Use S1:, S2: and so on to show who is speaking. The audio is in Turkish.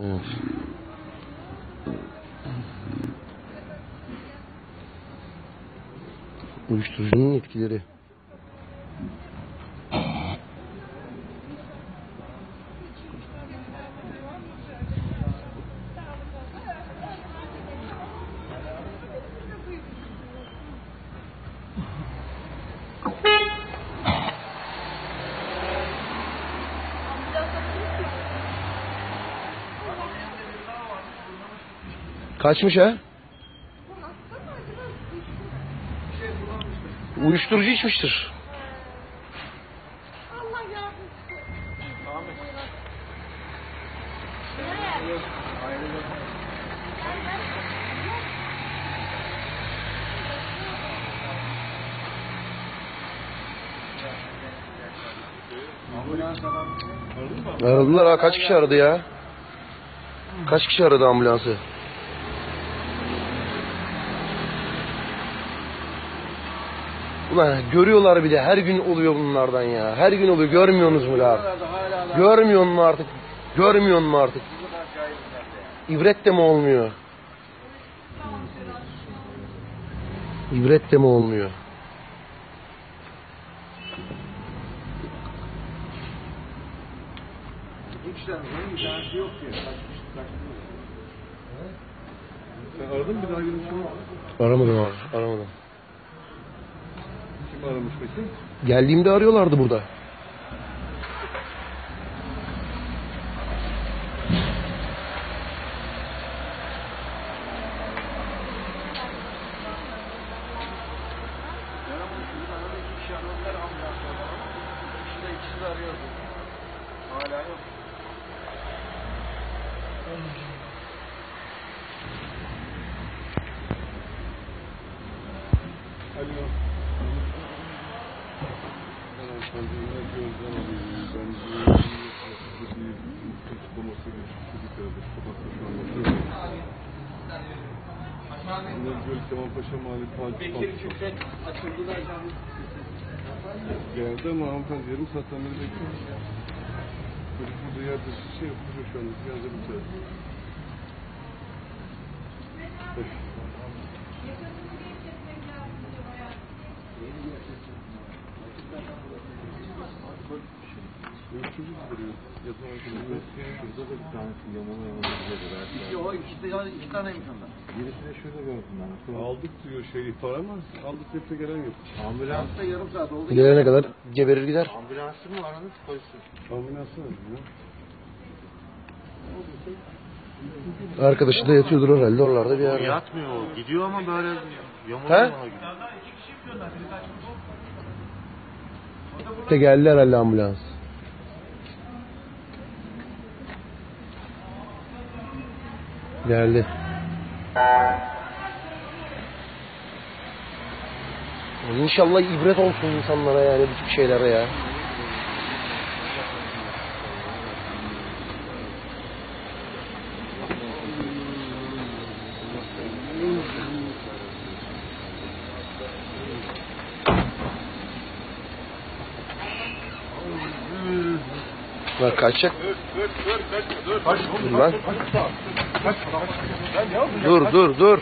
S1: Evet. Uyuşturucunun etkileri. Kaçmış ha? Uyuşturucu içmiştir. Aradılar ha kaç kişi aradı ya? Kaç kişi aradı ambulansı? Ulan görüyorlar bir de her gün oluyor bunlardan ya. Her gün oluyor görmüyorsunuz mu la? Görmüyor mu artık? Görmüyor mu artık? İbret de mi olmuyor? İbret de mi olmuyor?
S2: Sen aradın mı bir daha görüşüm yok.
S1: Aramadım abi, aramadım.
S2: Aramış peki?
S1: Geldiğimde arıyorlardı burada.
S2: Alo.
S3: Bekir
S2: Parkı.
S3: Şükret açıldılar canım.
S2: Geldi ama hanımefendi yarım saatten beri bekliyor. Böyle burada yerde şey yapıyor şu anda. Yerde bir şey. Peki.
S4: Şurada da bir tanesi yamama gidiyordu.
S3: İki, o iki, iki taneymiş onlar.
S4: Birisini şurada gördüm ben. Sonra
S2: Aldık diyor şey ihbar ama aldık hepsi gelen yok.
S4: ambulans,
S3: Hasta yarım saat oldu.
S1: Gelene kadar geberir gider.
S4: ambulansı mı aranız polisi?
S2: Ambulans var mı?
S1: Arkadaşı da yatıyordur herhalde oralarda bir yerde.
S4: Yatmıyor o. Gidiyor ama böyle yamama
S1: He?
S4: yamama gidiyor.
S1: İşte geldi herhalde ambulans. Geldi. İnşallah ibret olsun insanlara yani bu tip şeylere ya. Bak kaçacak. Dur lan. Dur dur dur.